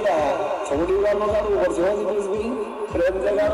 ಇಲ್ಲ ಸೌದಿ ಗಾನ ಉಪರ್ ಸೋದಿ ಬೀಸ್ ಬಿ ಪ್ರೇಮ್ ಜಗಾನ